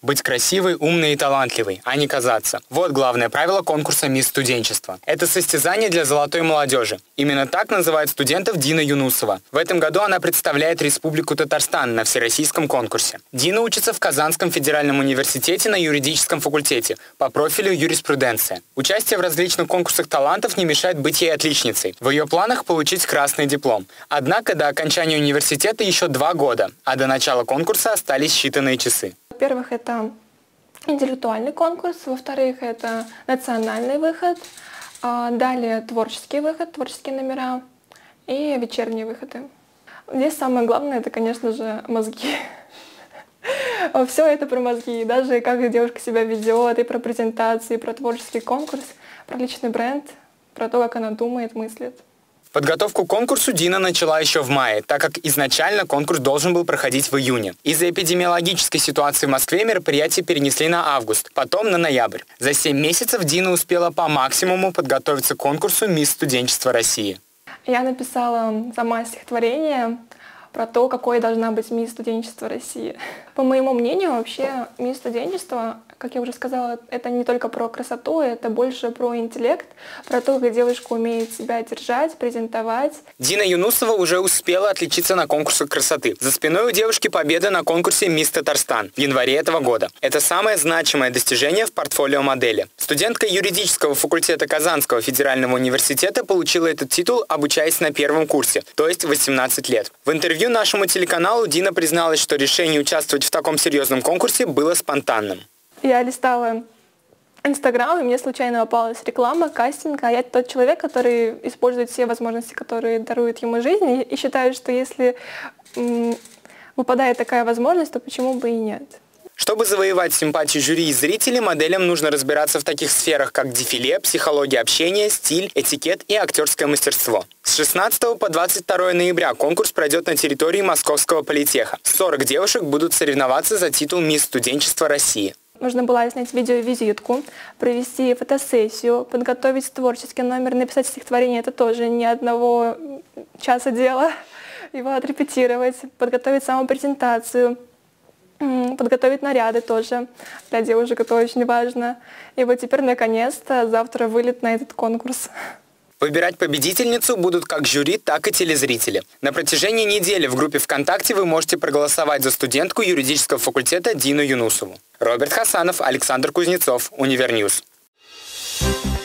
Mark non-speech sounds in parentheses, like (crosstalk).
Быть красивой, умной и талантливой, а не казаться. Вот главное правило конкурса «Мисс студенчества». Это состязание для золотой молодежи. Именно так называют студентов Дина Юнусова. В этом году она представляет Республику Татарстан на всероссийском конкурсе. Дина учится в Казанском федеральном университете на юридическом факультете по профилю юриспруденция. Участие в различных конкурсах талантов не мешает быть ей отличницей. В ее планах получить красный диплом. Однако до окончания университета еще два года, а до начала конкурса остались считанные часы. Во-первых, это интеллектуальный конкурс, во-вторых, это национальный выход, а далее творческий выход, творческие номера и вечерние выходы. Здесь самое главное, это, конечно же, мозги. (laughs) Все это про мозги, даже как девушка себя ведет, и про презентации, и про творческий конкурс, про личный бренд, про то, как она думает, мыслит. Подготовку к конкурсу Дина начала еще в мае, так как изначально конкурс должен был проходить в июне. Из-за эпидемиологической ситуации в Москве мероприятие перенесли на август, потом на ноябрь. За 7 месяцев Дина успела по максимуму подготовиться к конкурсу «Мисс студенчества России». Я написала сама стихотворение про то, какой должна быть мисс студенчества России. По моему мнению, вообще мисс студенчества как я уже сказала, это не только про красоту, это больше про интеллект, про то, как девушка умеет себя держать, презентовать. Дина Юнусова уже успела отличиться на конкурсах красоты. За спиной у девушки победа на конкурсе «Мисс Татарстан» в январе этого года. Это самое значимое достижение в портфолио модели. Студентка юридического факультета Казанского федерального университета получила этот титул, обучаясь на первом курсе, то есть 18 лет. В интервью нашему телеканалу Дина призналась, что решение участвовать в таком серьезном конкурсе было спонтанным. Я листала Инстаграм, и мне случайно попалась реклама, кастинг, а я тот человек, который использует все возможности, которые дарует ему жизнь, и считаю, что если выпадает такая возможность, то почему бы и нет. Чтобы завоевать симпатию жюри и зрителей, моделям нужно разбираться в таких сферах, как дефиле, психология общения, стиль, этикет и актерское мастерство. С 16 по 22 ноября конкурс пройдет на территории Московского политеха. 40 девушек будут соревноваться за титул «Мисс студенчества России». Нужно было снять видеовизитку, провести фотосессию, подготовить творческий номер, написать стихотворение. Это тоже не одного часа дела. Его отрепетировать, подготовить самопрезентацию, подготовить наряды тоже для девушек, это очень важно. И вот теперь, наконец-то, завтра вылет на этот конкурс. Выбирать победительницу будут как жюри, так и телезрители. На протяжении недели в группе ВКонтакте вы можете проголосовать за студентку юридического факультета Дину Юнусову. Роберт Хасанов, Александр Кузнецов, Univer News. Thank